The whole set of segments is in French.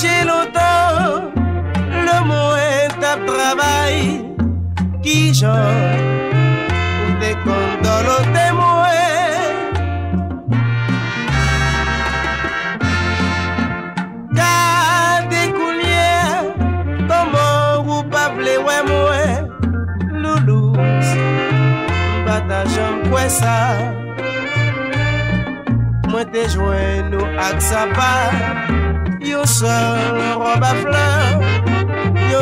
j'ai longtemps le mot est travail qui genre te condolo te moe Kade koulie Komo ou pable we Loulous Bata Moi te joint nous ak sa pa Yo sol à fleurs Yo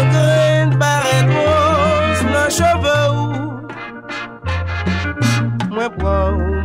barret rose nan cheve ou Mwen ou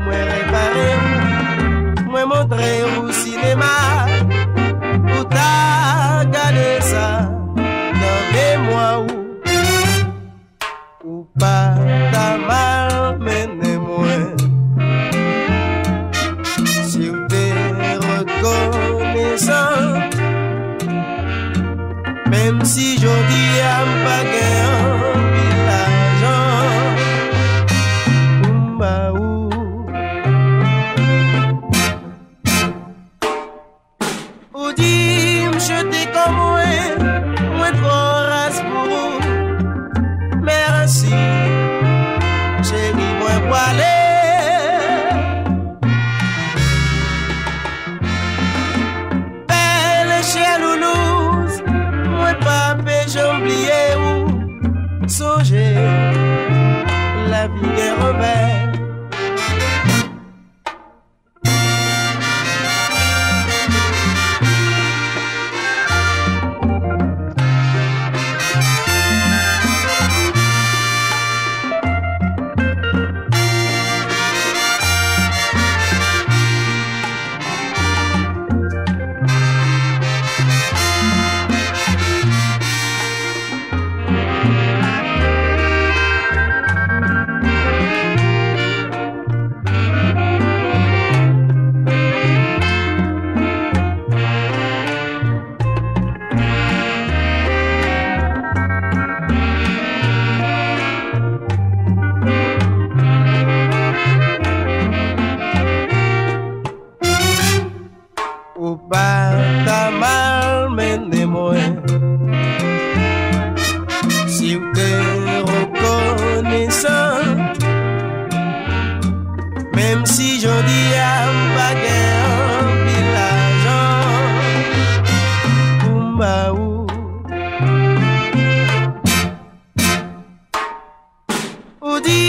pa pe j'oubliye ou Sonje La vie gen revers Ou pa ta mal mene mwen Si ou te rekonesan Mem si jodi am pa gen an vilajan Oumba ou. Ou di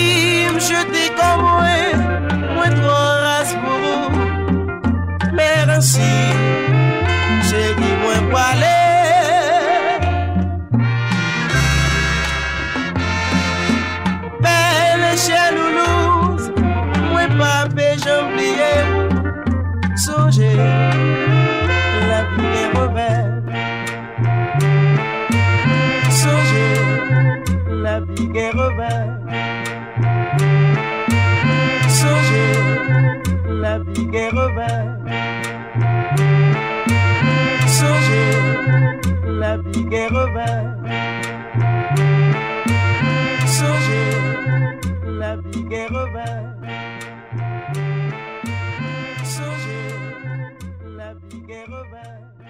m chete kom mwen Mwen tro ras pou ou Merci, La vie est revers Sonje La vie est revers Songez, la vie est revers. Songez, la vie est revers. Songez, la vie est revers.